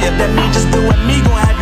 tell that me just doing me gon' have you